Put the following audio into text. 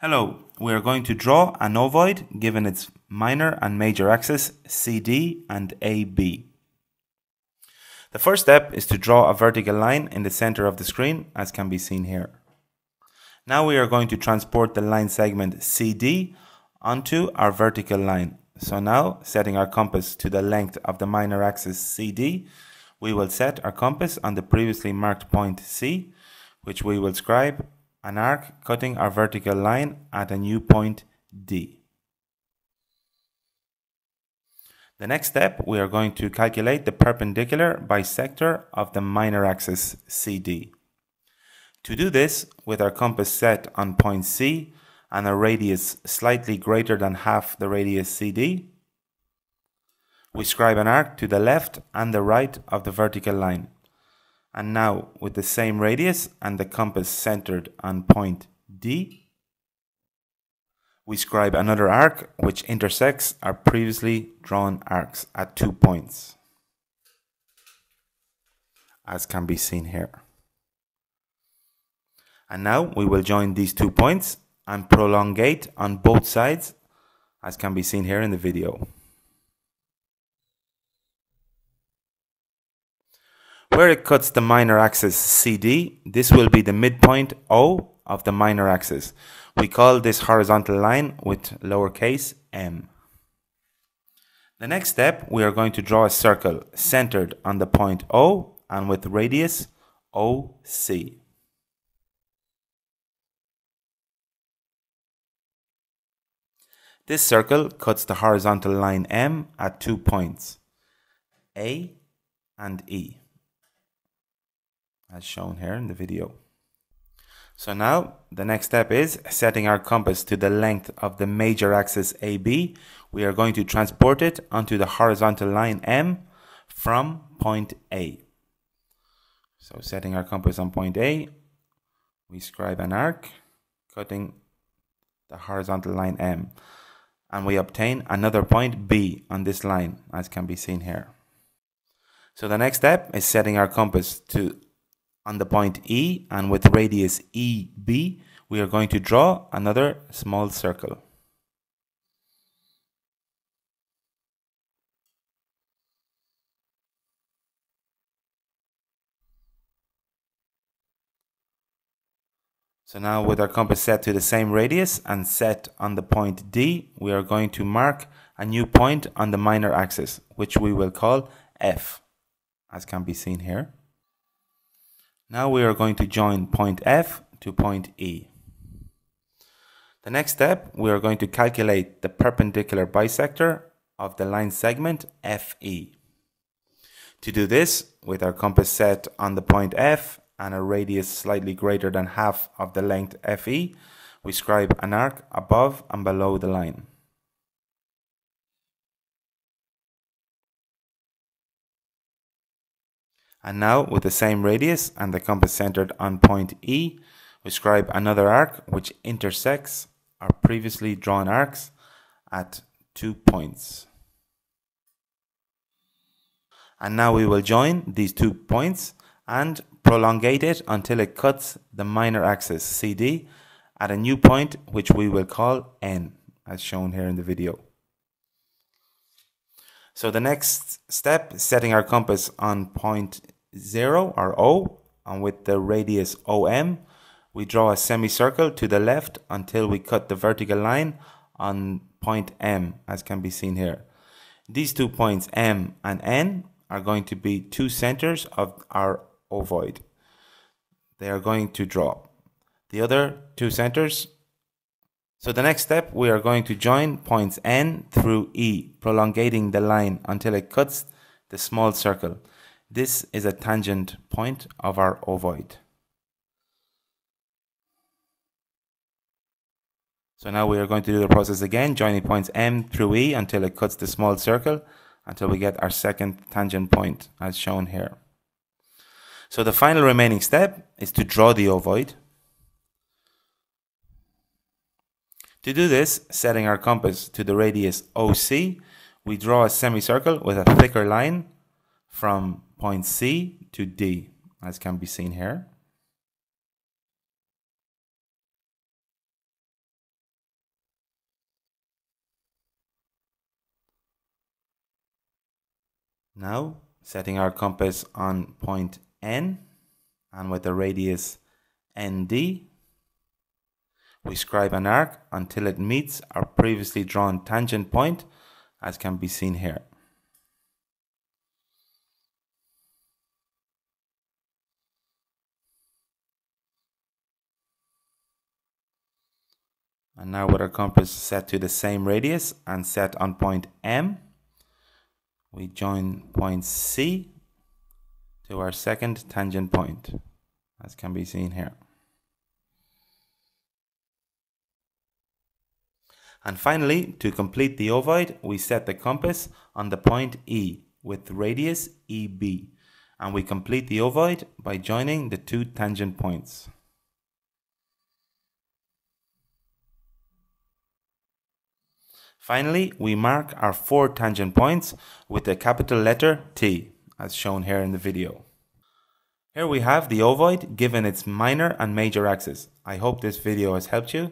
Hello, we are going to draw an ovoid given its minor and major axis CD and AB. The first step is to draw a vertical line in the center of the screen as can be seen here. Now we are going to transport the line segment CD onto our vertical line. So now setting our compass to the length of the minor axis CD, we will set our compass on the previously marked point C, which we will scribe an arc cutting our vertical line at a new point D. The next step, we are going to calculate the perpendicular bisector of the minor axis CD. To do this, with our compass set on point C and a radius slightly greater than half the radius CD, we scribe an arc to the left and the right of the vertical line. And now with the same radius and the compass centered on point D, we scribe another arc which intersects our previously drawn arcs at two points, as can be seen here. And now we will join these two points and prolongate on both sides, as can be seen here in the video. Where it cuts the minor axis CD, this will be the midpoint O of the minor axis. We call this horizontal line with lowercase m. The next step, we are going to draw a circle centered on the point O and with radius OC. This circle cuts the horizontal line M at two points, A and E as shown here in the video. So now the next step is setting our compass to the length of the major axis AB. We are going to transport it onto the horizontal line M from point A. So setting our compass on point A, we scribe an arc cutting the horizontal line M and we obtain another point B on this line as can be seen here. So the next step is setting our compass to on the point E and with radius EB, we are going to draw another small circle. So now with our compass set to the same radius and set on the point D, we are going to mark a new point on the minor axis, which we will call F, as can be seen here. Now we are going to join point F to point E. The next step, we are going to calculate the perpendicular bisector of the line segment FE. To do this, with our compass set on the point F and a radius slightly greater than half of the length FE, we scribe an arc above and below the line. And now with the same radius and the compass centered on point E, we scribe another arc which intersects our previously drawn arcs at two points. And now we will join these two points and prolongate it until it cuts the minor axis CD at a new point which we will call N as shown here in the video. So the next step setting our compass on point 0 or O and with the radius OM we draw a semicircle to the left until we cut the vertical line on point M as can be seen here. These two points M and N are going to be two centers of our ovoid. They are going to draw. The other two centers so the next step, we are going to join points N through E, prolongating the line until it cuts the small circle. This is a tangent point of our ovoid. So now we are going to do the process again, joining points M through E until it cuts the small circle, until we get our second tangent point as shown here. So the final remaining step is to draw the ovoid. To do this, setting our compass to the radius OC, we draw a semicircle with a thicker line from point C to D, as can be seen here. Now, setting our compass on point N and with the radius ND, we scribe an arc until it meets our previously drawn tangent point as can be seen here. And now with our compass set to the same radius and set on point M, we join point C to our second tangent point, as can be seen here. And finally, to complete the ovoid, we set the compass on the point E with radius EB, and we complete the ovoid by joining the two tangent points. Finally, we mark our four tangent points with the capital letter T, as shown here in the video. Here we have the ovoid given its minor and major axis. I hope this video has helped you.